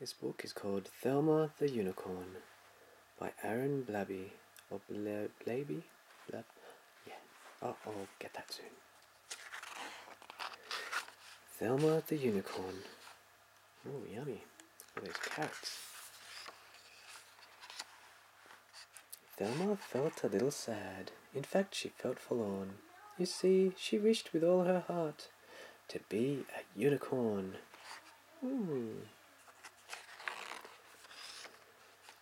This book is called Thelma the Unicorn by Aaron Blabby. Or Bla- Blaby? Blab? Yeah, I'll get that soon. Thelma the Unicorn. Oh, yummy. At those carrots. Thelma felt a little sad. In fact, she felt forlorn. You see, she wished with all her heart to be a unicorn. Hmm.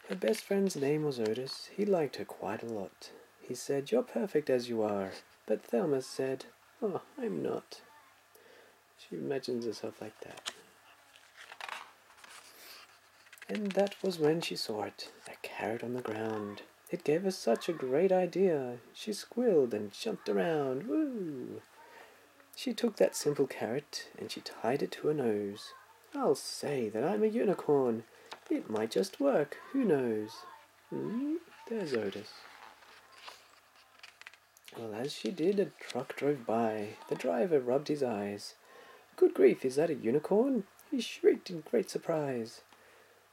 Her best friend's name was Otis. He liked her quite a lot. He said, You're perfect as you are. But Thelma said, Oh, I'm not. She imagines herself like that. And that was when she saw it, a carrot on the ground. It gave her such a great idea. She squealed and jumped around. Woo! She took that simple carrot and she tied it to her nose. I'll say that I'm a unicorn. It might just work. Who knows? Hmm, there's Otis. Well, as she did, a truck drove by. The driver rubbed his eyes. Good grief, is that a unicorn? He shrieked in great surprise.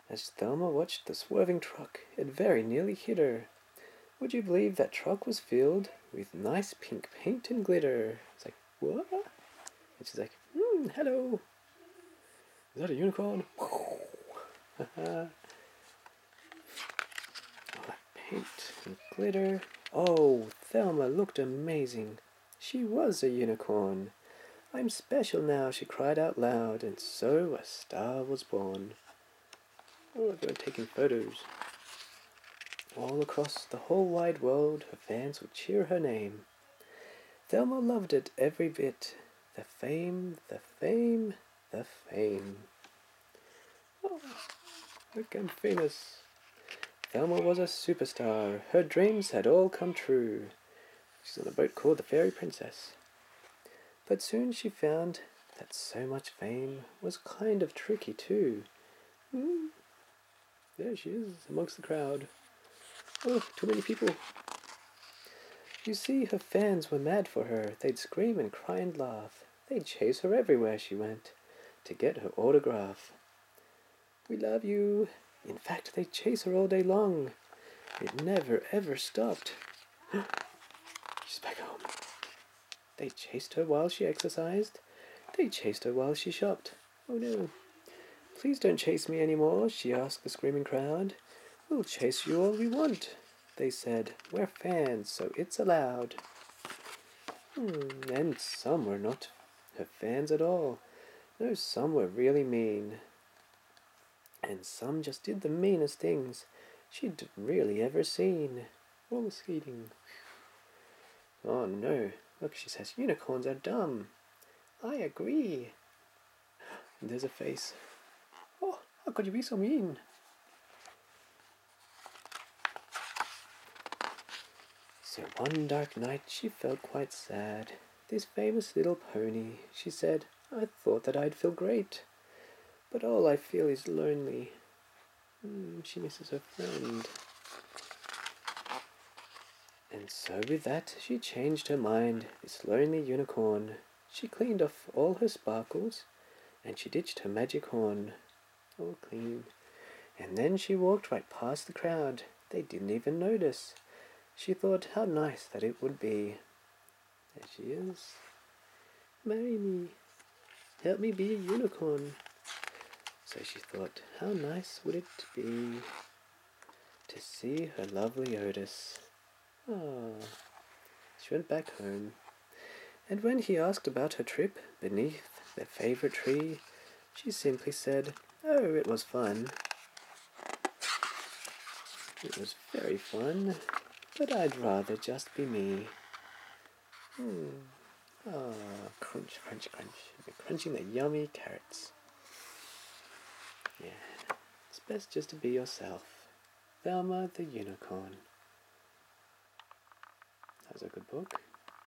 As Thelma watched the swerving truck, it very nearly hit her. Would you believe that truck was filled with nice pink paint and glitter? It's like, what? And she's like, hmm, hello. Is that a unicorn? That paint and glitter. Oh, Thelma looked amazing. She was a unicorn. I'm special now, she cried out loud, and so a star was born. Oh, they're taking photos. All across the whole wide world, her fans would cheer her name. Thelma loved it every bit. The fame, the fame, the fame. Oh, I'm famous. Thelma was a superstar. Her dreams had all come true. She's on a boat called the Fairy Princess. But soon she found that so much fame was kind of tricky too. Hmm. There she is, amongst the crowd. Oh, too many people. You see, her fans were mad for her. They'd scream and cry and laugh. They'd chase her everywhere she went to get her autograph. We love you. In fact, they'd chase her all day long. It never ever stopped. She's back home. They chased her while she exercised. They chased her while she shopped. Oh no. Please don't chase me any more, she asked the screaming crowd. We'll chase you all we want, they said. We're fans, so it's allowed. Hmm, and some were not her fans at all. No, some were really mean. And some just did the meanest things she'd really ever seen. Roller skating. Oh no, look, she says unicorns are dumb. I agree. There's a face. Oh, how could you be so mean? So one dark night she felt quite sad. This famous little pony, she said, I thought that I'd feel great. But all I feel is lonely. Mm, she misses her friend. And so with that she changed her mind, this lonely unicorn. She cleaned off all her sparkles, and she ditched her magic horn. All clean. And then she walked right past the crowd. They didn't even notice. She thought how nice that it would be. There she is. Marry me. Help me be a unicorn. So she thought, how nice would it be to see her lovely Otis. Ah. She went back home. And when he asked about her trip beneath their favourite tree, she simply said, Oh, it was fun. It was very fun, but I'd rather just be me. Hmm. Ah, crunch, crunch, crunch. Crunching the yummy carrots. Yeah, it's best just to be yourself. Thelma the Unicorn. That was a good book.